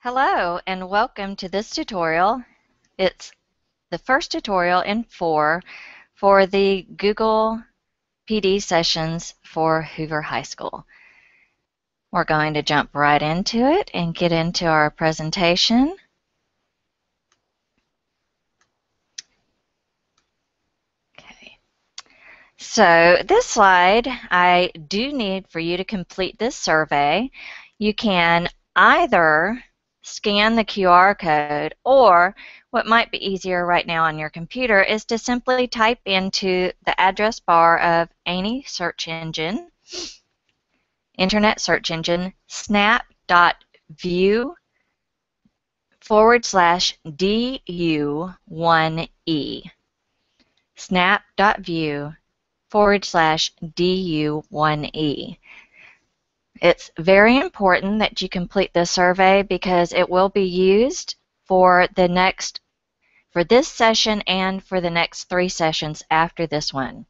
Hello and welcome to this tutorial. It's the first tutorial in four for the Google PD sessions for Hoover High School. We're going to jump right into it and get into our presentation. Okay. So this slide, I do need for you to complete this survey. You can either scan the QR code, or what might be easier right now on your computer is to simply type into the address bar of any search engine, internet search engine, snap.view forward slash DU1E. Snap.view forward slash DU1E. It's very important that you complete this survey because it will be used for the next for this session and for the next three sessions after this one.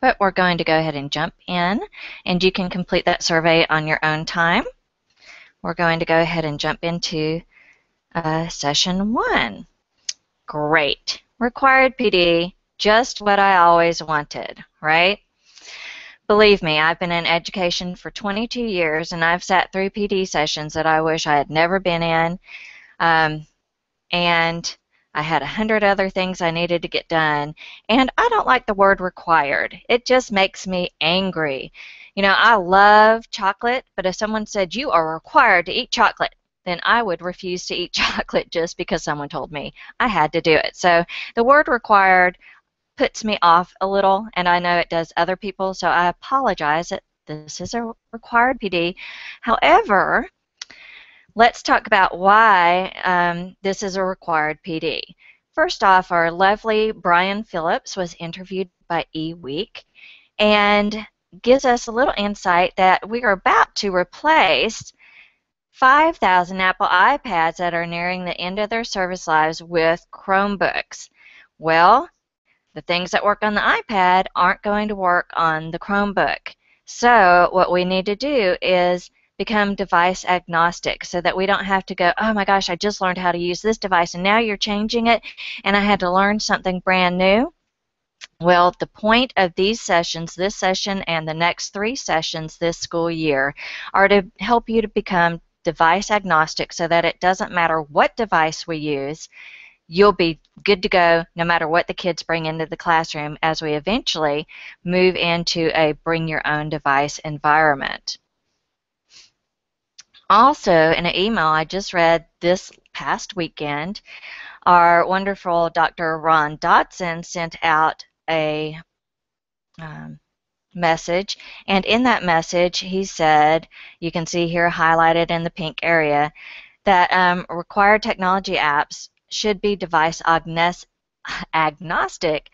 But we're going to go ahead and jump in and you can complete that survey on your own time. We're going to go ahead and jump into uh, session one. Great. Required PD, just what I always wanted, right? Believe me, I've been in education for 22 years and I've sat through PD sessions that I wish I had never been in. Um, and I had a hundred other things I needed to get done. And I don't like the word required. It just makes me angry. You know, I love chocolate, but if someone said you are required to eat chocolate, then I would refuse to eat chocolate just because someone told me I had to do it. So the word required puts me off a little, and I know it does other people, so I apologize that this is a required PD. However, let's talk about why um, this is a required PD. First off, our lovely Brian Phillips was interviewed by eWeek and gives us a little insight that we are about to replace 5,000 Apple iPads that are nearing the end of their service lives with Chromebooks. Well, the things that work on the iPad aren't going to work on the Chromebook. So what we need to do is become device agnostic so that we don't have to go, oh my gosh, I just learned how to use this device and now you're changing it and I had to learn something brand new. Well, the point of these sessions, this session and the next three sessions this school year, are to help you to become device agnostic so that it doesn't matter what device we use you'll be good to go no matter what the kids bring into the classroom as we eventually move into a bring your own device environment. Also, in an email I just read this past weekend, our wonderful Dr. Ron Dodson sent out a um, message, and in that message he said, you can see here highlighted in the pink area, that um, required technology apps should be device agnostic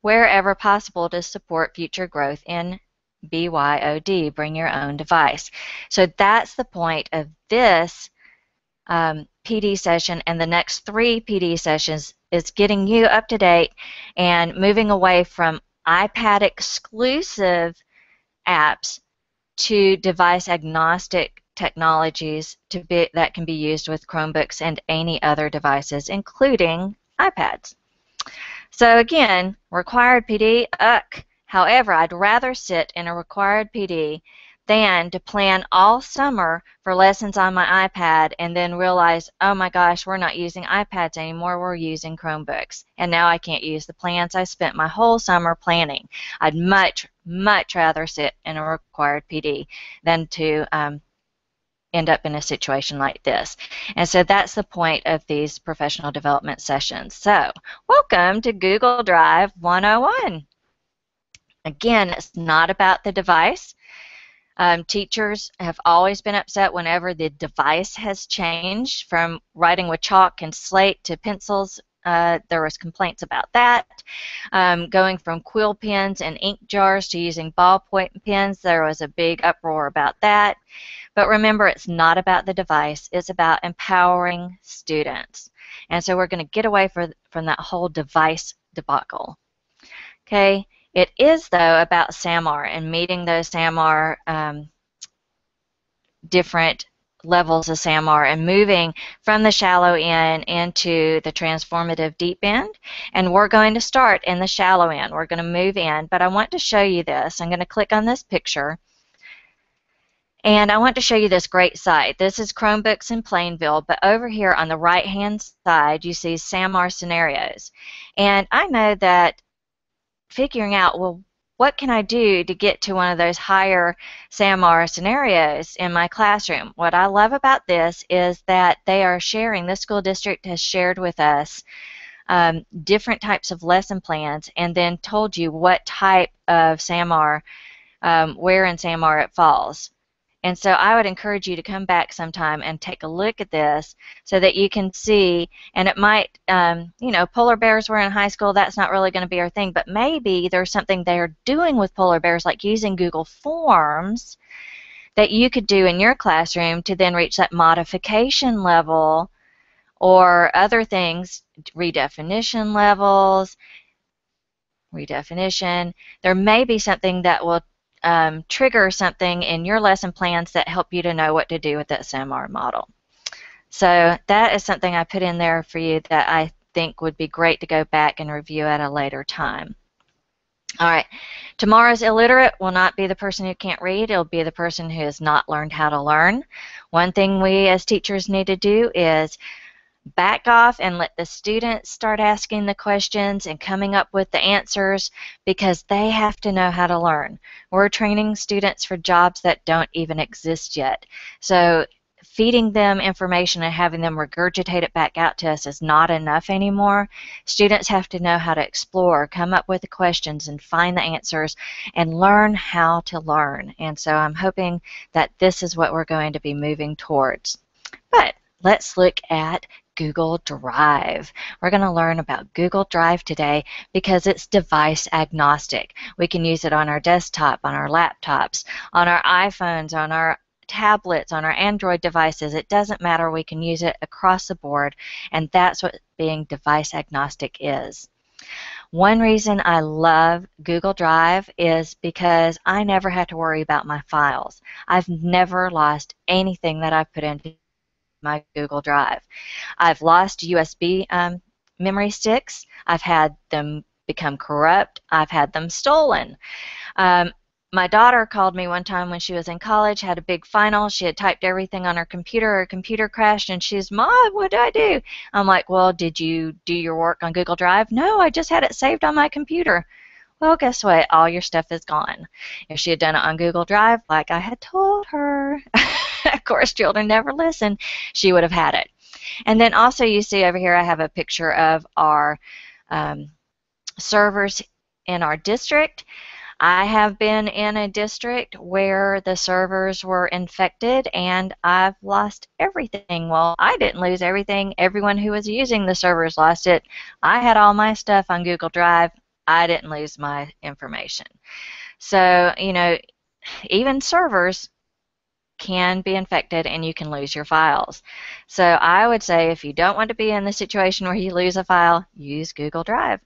wherever possible to support future growth in BYOD, bring your own device. So that's the point of this um, PD session and the next three PD sessions is getting you up to date and moving away from iPad exclusive apps to device agnostic technologies to be, that can be used with Chromebooks and any other devices, including iPads. So again, required PD, ugh. However, I'd rather sit in a required PD than to plan all summer for lessons on my iPad and then realize, oh my gosh, we're not using iPads anymore, we're using Chromebooks. And now I can't use the plans I spent my whole summer planning. I'd much, much rather sit in a required PD than to um, end up in a situation like this. And so that's the point of these professional development sessions. So, welcome to Google Drive 101. Again, it's not about the device. Um, teachers have always been upset whenever the device has changed from writing with chalk and slate to pencils. Uh, there was complaints about that. Um, going from quill pens and ink jars to using ballpoint pens, there was a big uproar about that. But remember, it's not about the device, it's about empowering students. And so we're going to get away for, from that whole device debacle. Okay, it is, though, about SAMR and meeting those SAMR um, different levels of SAMR and moving from the shallow end into the transformative deep end. And we're going to start in the shallow end. We're going to move in, but I want to show you this. I'm going to click on this picture. And I want to show you this great site. This is Chromebooks in Plainville, but over here on the right-hand side, you see SAMR scenarios. And I know that figuring out, well, what can I do to get to one of those higher SAMR scenarios in my classroom? What I love about this is that they are sharing, the school district has shared with us um, different types of lesson plans and then told you what type of SAMR, um, where in SAMR it falls. And so I would encourage you to come back sometime and take a look at this so that you can see, and it might, um, you know, polar bears were in high school, that's not really going to be our thing, but maybe there's something they're doing with polar bears, like using Google Forms, that you could do in your classroom to then reach that modification level or other things, redefinition levels, redefinition. There may be something that will um, trigger something in your lesson plans that help you to know what to do with that SAMR model. So that is something I put in there for you that I think would be great to go back and review at a later time. All right, tomorrow's illiterate will not be the person who can't read, it'll be the person who has not learned how to learn. One thing we as teachers need to do is back off and let the students start asking the questions and coming up with the answers because they have to know how to learn. We're training students for jobs that don't even exist yet. So feeding them information and having them regurgitate it back out to us is not enough anymore. Students have to know how to explore, come up with the questions and find the answers and learn how to learn. And so I'm hoping that this is what we're going to be moving towards. But let's look at Google Drive. We're going to learn about Google Drive today because it's device agnostic. We can use it on our desktop, on our laptops, on our iPhones, on our tablets, on our Android devices. It doesn't matter. We can use it across the board, and that's what being device agnostic is. One reason I love Google Drive is because I never had to worry about my files. I've never lost anything that I've put into my Google Drive. I've lost USB um, memory sticks. I've had them become corrupt. I've had them stolen. Um, my daughter called me one time when she was in college, had a big final. She had typed everything on her computer. Her computer crashed, and she's, Mom, what do I do? I'm like, Well, did you do your work on Google Drive? No, I just had it saved on my computer. Well, guess what? All your stuff is gone. If she had done it on Google Drive, like I had told her, of course, children never listen, she would have had it. And then also you see over here I have a picture of our um, servers in our district. I have been in a district where the servers were infected and I've lost everything. Well, I didn't lose everything. Everyone who was using the servers lost it. I had all my stuff on Google Drive. I didn't lose my information. So, you know, even servers can be infected and you can lose your files. So I would say if you don't want to be in the situation where you lose a file, use Google Drive.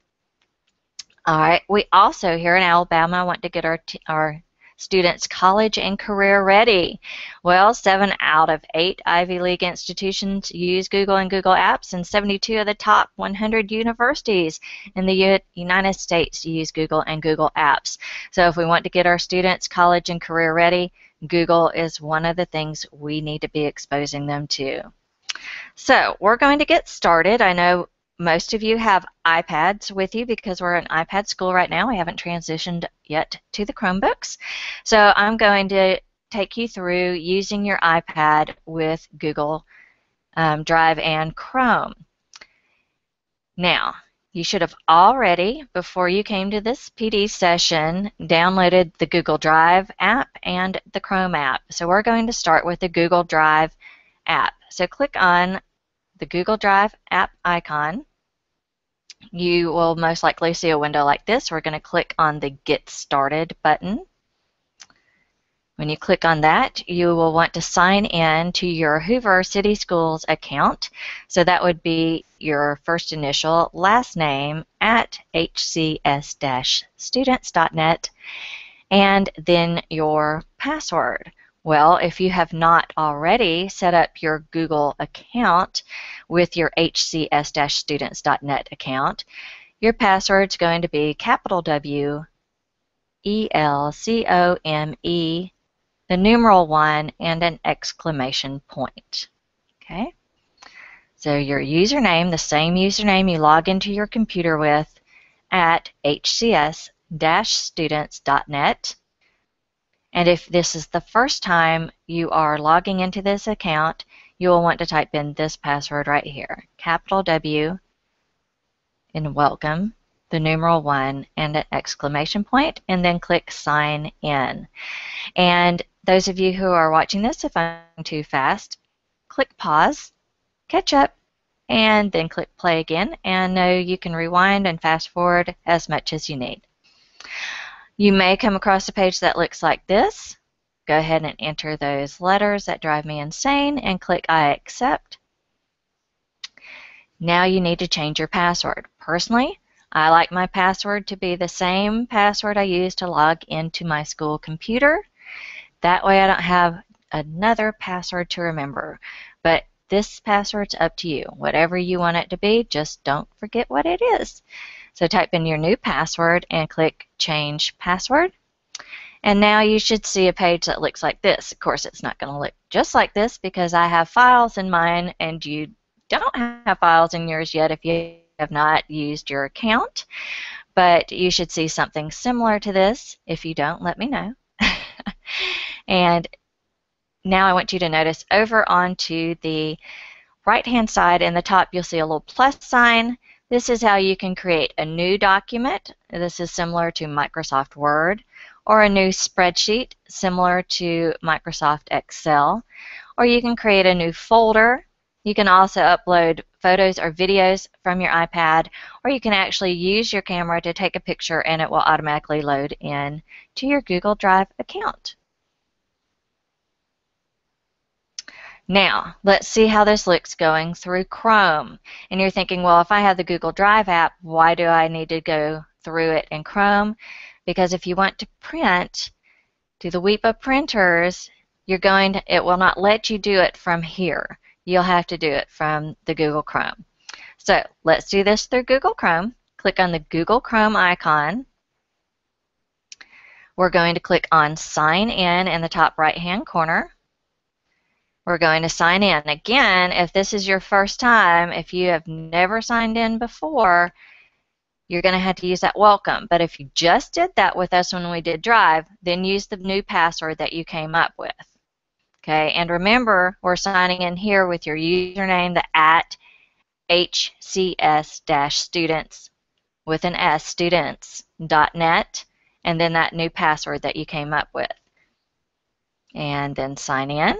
All right, we also here in Alabama want to get our, our students college and career ready. Well, seven out of eight Ivy League institutions use Google and Google Apps, and 72 of the top 100 universities in the U United States use Google and Google Apps. So if we want to get our students college and career ready, Google is one of the things we need to be exposing them to. So we're going to get started. I know most of you have iPads with you because we're an iPad school right now. We haven't transitioned yet to the Chromebooks. So I'm going to take you through using your iPad with Google um, Drive and Chrome. Now, you should have already, before you came to this PD session, downloaded the Google Drive app and the Chrome app. So we're going to start with the Google Drive app. So click on the Google Drive app icon. You will most likely see a window like this. We're going to click on the Get Started button. When you click on that, you will want to sign in to your Hoover City Schools account. So that would be your first initial, last name at hcs-students.net, and then your password. Well, if you have not already set up your Google account with your hcs-students.net account, your password is going to be capital W E L C O M E, the numeral 1, and an exclamation point. Okay? So your username, the same username you log into your computer with at hcs-students.net and if this is the first time you are logging into this account, you will want to type in this password right here, capital W in welcome, the numeral 1, and an exclamation point, and then click sign in. And those of you who are watching this, if I'm too fast, click pause, catch up, and then click play again, and know you can rewind and fast forward as much as you need. You may come across a page that looks like this. Go ahead and enter those letters that drive me insane and click I accept. Now you need to change your password. Personally, I like my password to be the same password I use to log into my school computer. That way I don't have another password to remember. But this password's up to you. Whatever you want it to be, just don't forget what it is. So type in your new password and click Change Password. And now you should see a page that looks like this. Of course, it's not going to look just like this because I have files in mine and you don't have files in yours yet if you have not used your account. But you should see something similar to this. If you don't, let me know. and now I want you to notice over onto the right hand side in the top you'll see a little plus sign this is how you can create a new document. This is similar to Microsoft Word, or a new spreadsheet, similar to Microsoft Excel. Or you can create a new folder. You can also upload photos or videos from your iPad, or you can actually use your camera to take a picture and it will automatically load in to your Google Drive account. Now, let's see how this looks going through Chrome. And you're thinking, well, if I have the Google Drive app, why do I need to go through it in Chrome? Because if you want to print to the WEPA printers, you're going to, it will not let you do it from here. You'll have to do it from the Google Chrome. So let's do this through Google Chrome. Click on the Google Chrome icon. We're going to click on Sign In in the top right hand corner. We're going to sign in. Again, if this is your first time, if you have never signed in before, you're going to have to use that welcome. But if you just did that with us when we did Drive, then use the new password that you came up with. Okay, and remember, we're signing in here with your username, the at hcs-students with an S, students.net, and then that new password that you came up with. And then sign in.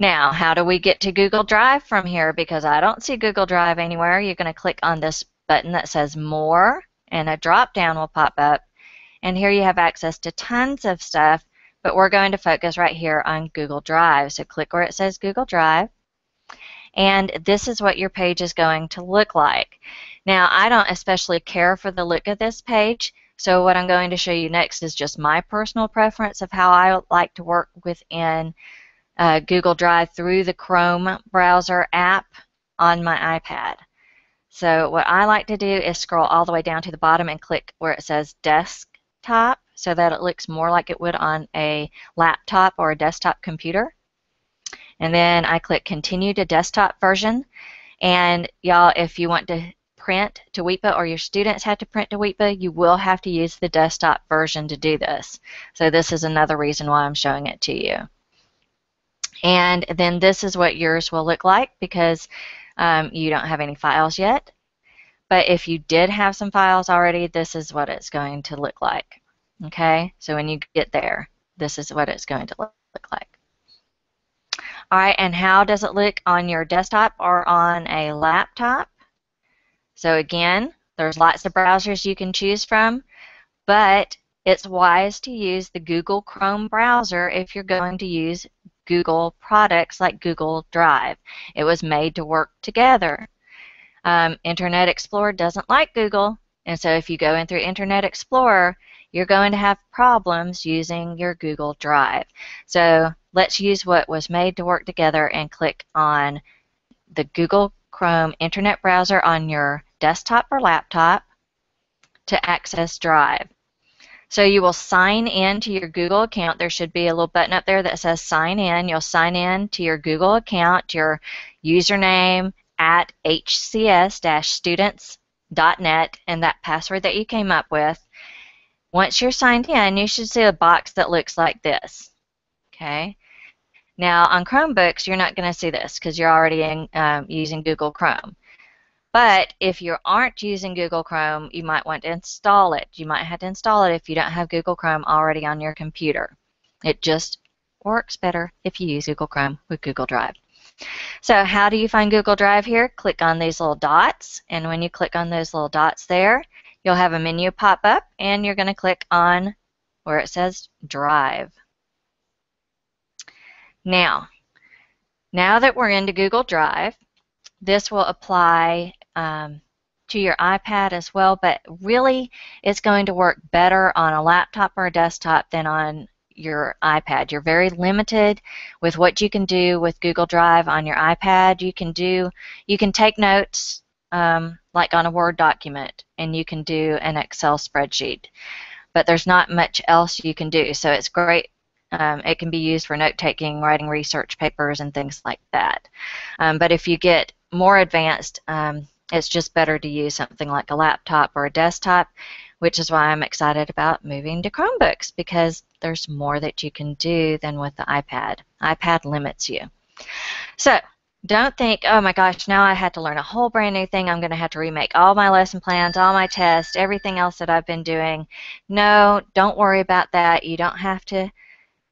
Now, how do we get to Google Drive from here? Because I don't see Google Drive anywhere. You're going to click on this button that says More, and a drop down will pop up. And here you have access to tons of stuff, but we're going to focus right here on Google Drive. So click where it says Google Drive. And this is what your page is going to look like. Now, I don't especially care for the look of this page, so what I'm going to show you next is just my personal preference of how I like to work within uh, Google Drive through the Chrome browser app on my iPad. So what I like to do is scroll all the way down to the bottom and click where it says desktop so that it looks more like it would on a laptop or a desktop computer. And then I click continue to desktop version. And y'all, if you want to print to WEPA or your students have to print to WEPA, you will have to use the desktop version to do this. So this is another reason why I'm showing it to you. And then this is what yours will look like because um, you don't have any files yet. But if you did have some files already, this is what it's going to look like. Okay, so when you get there, this is what it's going to look, look like. All right, and how does it look on your desktop or on a laptop? So again, there's lots of browsers you can choose from, but it's wise to use the Google Chrome browser if you're going to use Google products like Google Drive. It was made to work together. Um, Internet Explorer doesn't like Google, and so if you go in through Internet Explorer, you're going to have problems using your Google Drive. So let's use what was made to work together and click on the Google Chrome Internet browser on your desktop or laptop to access Drive. So you will sign in to your Google account. There should be a little button up there that says sign in. You'll sign in to your Google account, your username at hcs-students.net and that password that you came up with. Once you're signed in, you should see a box that looks like this. Okay. Now on Chromebooks, you're not going to see this because you're already in, um, using Google Chrome. But if you aren't using Google Chrome, you might want to install it. You might have to install it if you don't have Google Chrome already on your computer. It just works better if you use Google Chrome with Google Drive. So how do you find Google Drive here? Click on these little dots, and when you click on those little dots there, you'll have a menu pop up, and you're going to click on where it says Drive. Now, now that we're into Google Drive, this will apply um, to your iPad as well, but really it's going to work better on a laptop or a desktop than on your iPad. You're very limited with what you can do with Google Drive on your iPad. You can do, you can take notes um, like on a Word document, and you can do an Excel spreadsheet. But there's not much else you can do, so it's great. Um, it can be used for note taking, writing research papers, and things like that. Um, but if you get more advanced, um, it's just better to use something like a laptop or a desktop, which is why I'm excited about moving to Chromebooks because there's more that you can do than with the iPad. iPad limits you. So, don't think, oh my gosh, now I had to learn a whole brand new thing. I'm going to have to remake all my lesson plans, all my tests, everything else that I've been doing. No, don't worry about that. You don't have to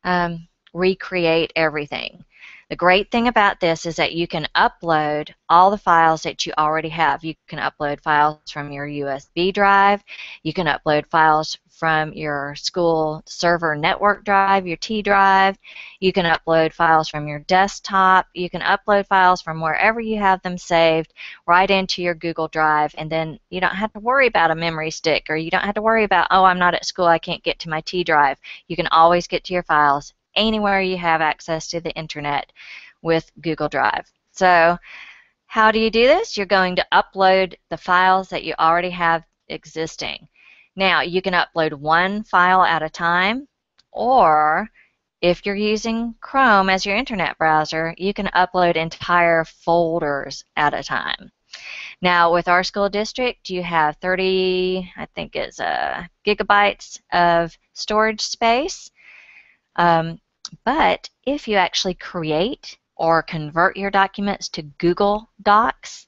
um, recreate everything. The great thing about this is that you can upload all the files that you already have. You can upload files from your USB drive. You can upload files from your school server network drive, your T drive. You can upload files from your desktop. You can upload files from wherever you have them saved right into your Google Drive, and then you don't have to worry about a memory stick or you don't have to worry about, oh, I'm not at school, I can't get to my T drive. You can always get to your files anywhere you have access to the internet with Google Drive. So how do you do this? You're going to upload the files that you already have existing. Now, you can upload one file at a time, or if you're using Chrome as your internet browser, you can upload entire folders at a time. Now, with our school district, you have 30, I think it's uh, gigabytes of storage space. Um, but if you actually create or convert your documents to Google Docs,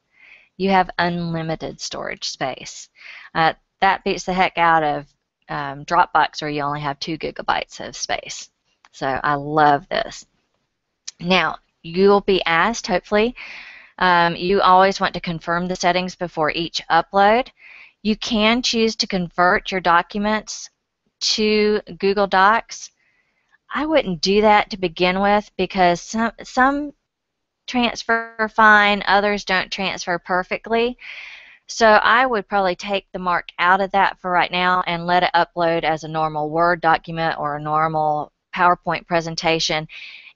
you have unlimited storage space. Uh, that beats the heck out of um, Dropbox where you only have two gigabytes of space. So I love this. Now, you'll be asked, hopefully, um, you always want to confirm the settings before each upload. You can choose to convert your documents to Google Docs I wouldn't do that to begin with because some some transfer fine, others don't transfer perfectly. So I would probably take the mark out of that for right now and let it upload as a normal Word document or a normal PowerPoint presentation,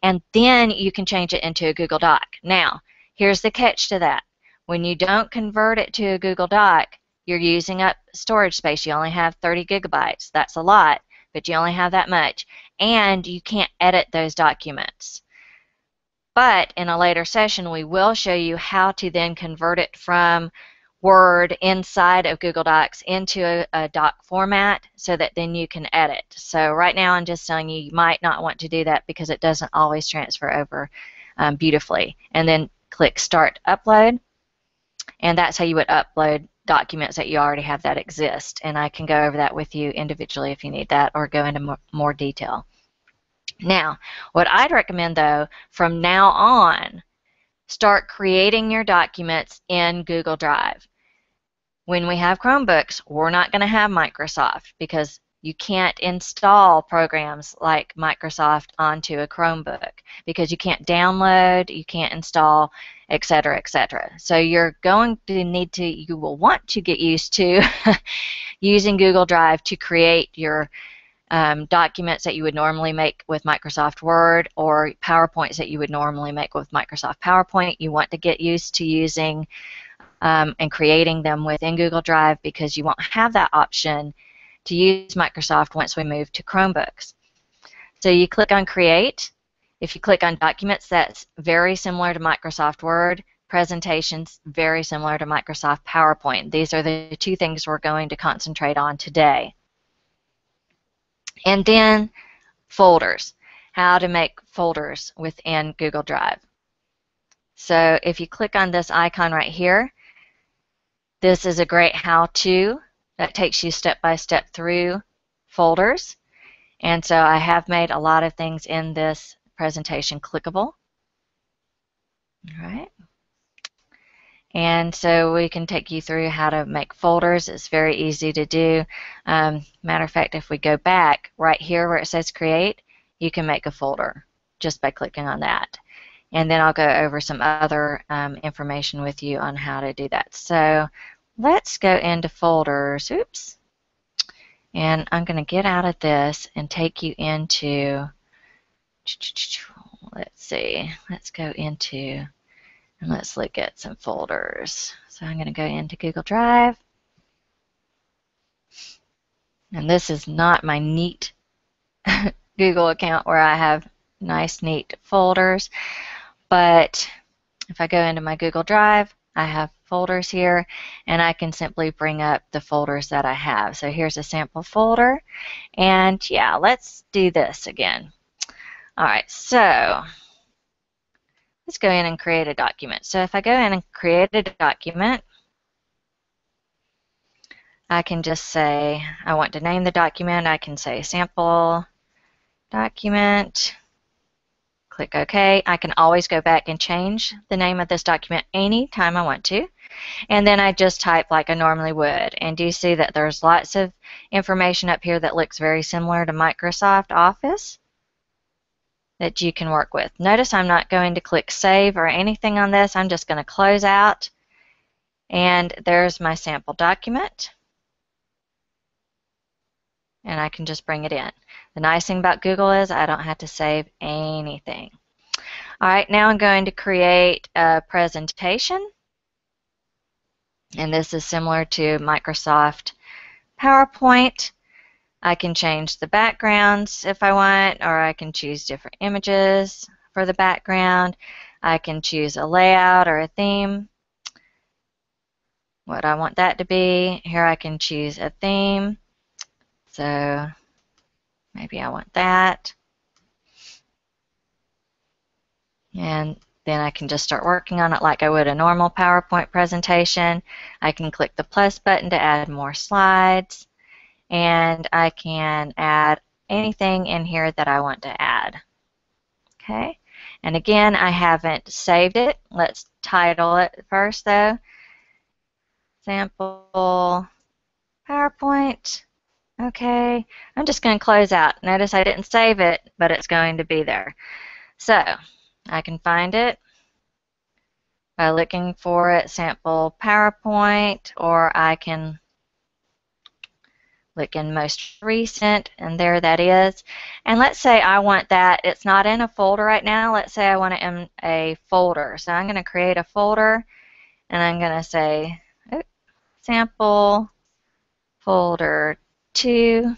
and then you can change it into a Google Doc. Now, here's the catch to that. When you don't convert it to a Google Doc, you're using up storage space. You only have 30 gigabytes. That's a lot but you only have that much, and you can't edit those documents. But in a later session, we will show you how to then convert it from Word inside of Google Docs into a, a, doc format so that then you can edit. So right now I'm just telling you you might not want to do that because it doesn't always transfer over um, beautifully. And then click Start Upload and that's how you would upload documents that you already have that exist. And I can go over that with you individually if you need that or go into more, more detail. Now, what I'd recommend though, from now on, start creating your documents in Google Drive. When we have Chromebooks, we're not going to have Microsoft because You can't install programs like Microsoft onto a Chromebook because you can't download, you can't install, etc., etc. So you're going to need to, you will want to get used to using Google Drive to create your um, documents that you would normally make with Microsoft Word or PowerPoints that you would normally make with Microsoft PowerPoint. You want to get used to using um, and creating them within Google Drive because you won't have that option to use Microsoft once we move to Chromebooks. So you click on Create. If you click on Documents, that's very similar to Microsoft Word. Presentations, very similar to Microsoft PowerPoint. These are the two things we're going to concentrate on today. And then folders, how to make folders within Google Drive. So if you click on this icon right here, this is a great how-to that takes you step by step through folders. And so I have made a lot of things in this presentation clickable. All right. And so we can take you through how to make folders. It's very easy to do. Um, matter of fact, if we go back right here where it says create, you can make a folder just by clicking on that. And then I'll go over some other um, information with you on how to do that. So let's go into folders. Oops. And I'm going to get out of this and take you into, let's see, let's go into, and let's look at some folders. So I'm going to go into Google Drive. And this is not my neat Google account where I have nice, neat folders. But if I go into my Google Drive, I have folders here and I can simply bring up the folders that I have. So here's a sample folder and yeah, let's do this again. Alright, so let's go in and create a document. So if I go in and create a document, I can just say I want to name the document. I can say sample document Click OK. I can always go back and change the name of this document anytime I want to. And then I just type like I normally would. And do you see that there's lots of information up here that looks very similar to Microsoft Office that you can work with. Notice I'm not going to click Save or anything on this. I'm just going to close out. And there's my sample document. And I can just bring it in. The nice thing about Google is I don't have to save anything. All right, now I'm going to create a presentation. And this is similar to Microsoft PowerPoint. I can change the backgrounds if I want, or I can choose different images for the background. I can choose a layout or a theme, what I want that to be. Here I can choose a theme. So Maybe I want that. And then I can just start working on it like I would a normal PowerPoint presentation. I can click the plus button to add more slides. And I can add anything in here that I want to add. Okay. And again, I haven't saved it. Let's title it first, though. Sample PowerPoint. Okay, I'm just going to close out. Notice I didn't save it, but it's going to be there. So, I can find it by looking for it, sample PowerPoint, or I can look in most recent, and there that is. And let's say I want that, it's not in a folder right now, let's say I want it in a folder. So I'm going to create a folder, and I'm going to say sample folder 2,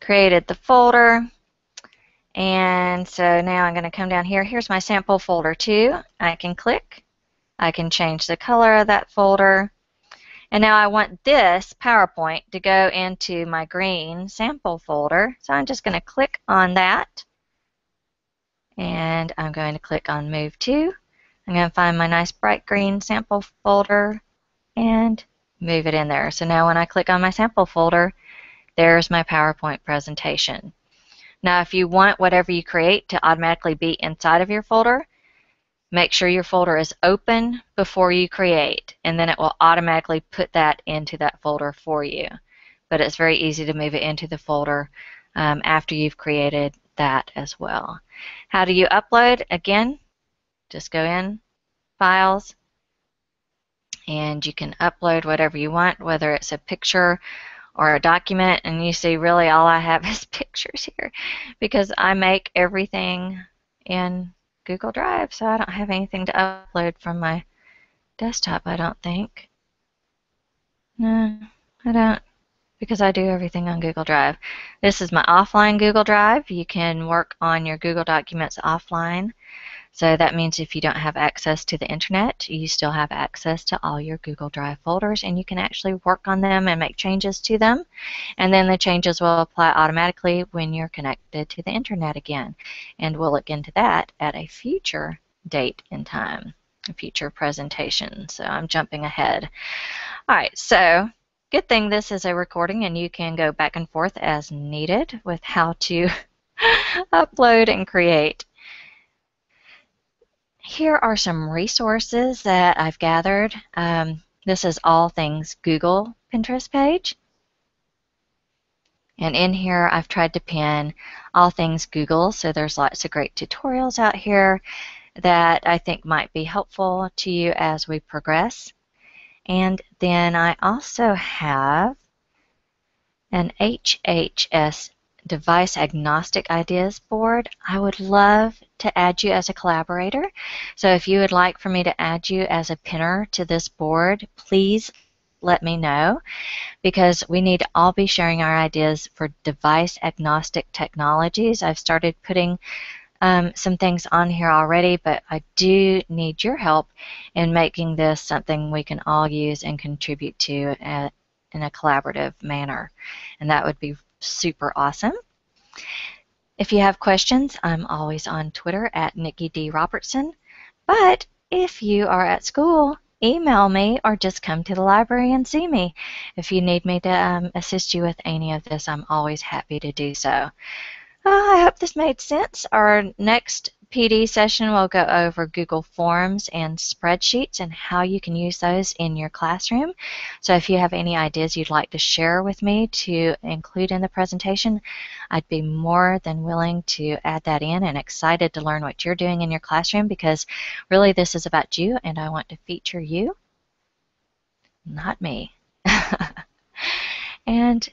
created the folder, and so now I'm going to come down here. Here's my sample folder 2. I can click. I can change the color of that folder. And now I want this PowerPoint to go into my green sample folder. So I'm just going to click on that. And I'm going to click on Move To. I'm going to find my nice bright green sample folder and move it in there. So now when I click on my sample folder, there's my PowerPoint presentation. Now if you want whatever you create to automatically be inside of your folder, make sure your folder is open before you create and then it will automatically put that into that folder for you. but it's very easy to move it into the folder um, after you've created that as well. How do you upload? Again, just go in, Files, and you can upload whatever you want, whether it's a picture or a document, and you see really all I have is pictures here because I make everything in Google Drive, so I don't have anything to upload from my desktop, I don't think. No, I don't because I do everything on Google Drive. This is my offline Google Drive. You can work on your Google Documents offline. So that means if you don't have access to the internet, you still have access to all your Google Drive folders and you can actually work on them and make changes to them. And then the changes will apply automatically when you're connected to the internet again. And we'll look into that at a future date and time, a future presentation. So I'm jumping ahead. All right, so Good thing this is a recording and you can go back and forth as needed with how to upload and create. Here are some resources that I've gathered. Um, this is all things Google Pinterest page. And in here I've tried to pin all things Google, so there's lots of great tutorials out here that I think might be helpful to you as we progress. And then I also have an HHS device agnostic ideas board. I would love to add you as a collaborator. So if you would like for me to add you as a pinner to this board, please let me know because we need to all be sharing our ideas for device agnostic technologies. I've started putting um, some things on here already, but I do need your help in making this something we can all use and contribute to at, in a collaborative manner. And that would be super awesome. If you have questions, I'm always on Twitter at Nikki D. Robertson. But if you are at school, email me or just come to the library and see me. If you need me to um, assist you with any of this, I'm always happy to do so. Uh, I hope this made sense. Our next PD session will go over Google Forms and spreadsheets and how you can use those in your classroom. So if you have any ideas you'd like to share with me to include in the presentation, I'd be more than willing to add that in and excited to learn what you're doing in your classroom because really this is about you and I want to feature you, not me. and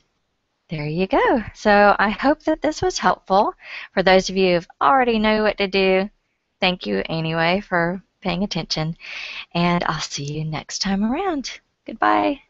there you go. So I hope that this was helpful. For those of you who already know what to do, thank you anyway for paying attention. And I'll see you next time around. Goodbye.